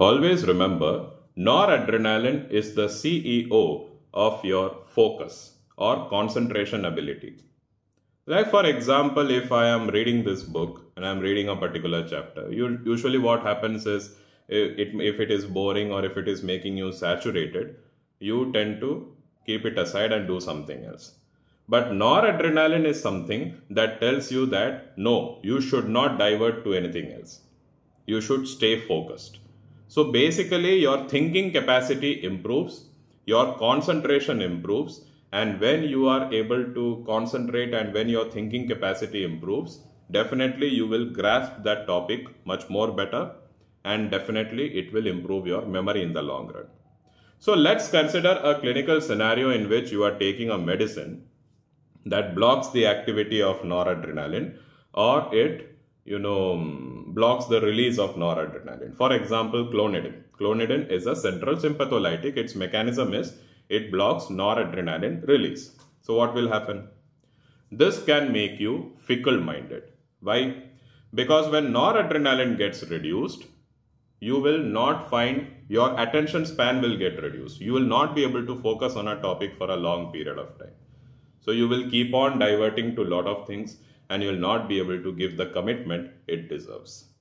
Always remember, noradrenaline is the CEO of your focus or concentration ability. Like, for example, if I am reading this book and I'm reading a particular chapter, you, usually what happens is it, if it is boring or if it is making you saturated, you tend to keep it aside and do something else. But noradrenaline is something that tells you that no, you should not divert to anything else. You should stay focused. So basically, your thinking capacity improves, your concentration improves, and when you are able to concentrate and when your thinking capacity improves, definitely you will grasp that topic much more better and definitely it will improve your memory in the long run. So let's consider a clinical scenario in which you are taking a medicine that blocks the activity of noradrenaline or it you know um, blocks the release of noradrenaline. For example, clonidine. Clonidine is a central sympatholytic. Its mechanism is it blocks noradrenaline release. So what will happen? This can make you fickle minded. Why? Because when noradrenaline gets reduced, you will not find your attention span will get reduced. You will not be able to focus on a topic for a long period of time. So you will keep on diverting to a lot of things and you will not be able to give the commitment it deserves.